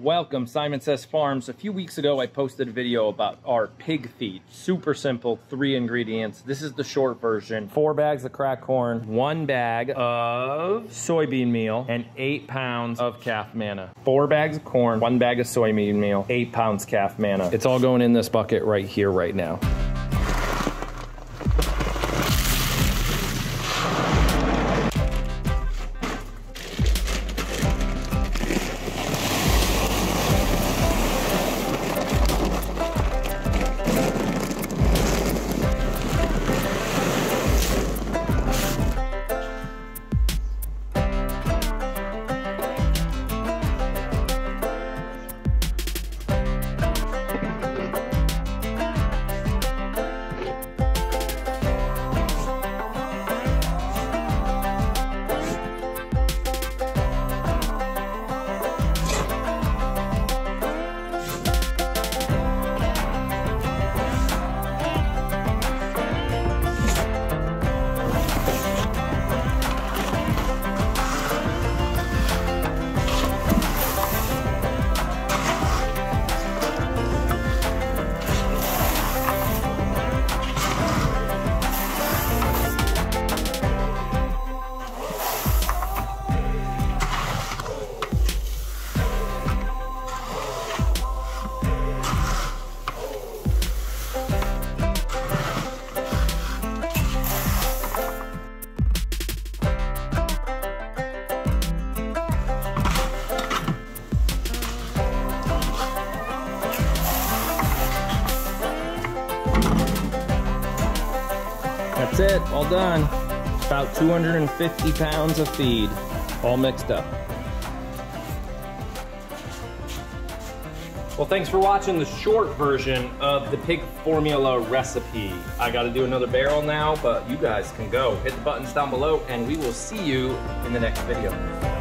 Welcome, Syman Says Farms. A few weeks ago, I posted a video about our pig feed. Super simple, three ingredients. This is the short version. Four bags of cracked corn, one bag of soybean meal, and eight pounds of calf manna. Four bags of corn, one bag of soybean meal, eight pounds calf manna. It's all going in this bucket right here, right now. That's it, all done. About 250 pounds of feed, all mixed up. Well, thanks for watching the short version of the pig formula recipe. I gotta do another barrel now, but you guys can go. Hit the buttons down below and we will see you in the next video.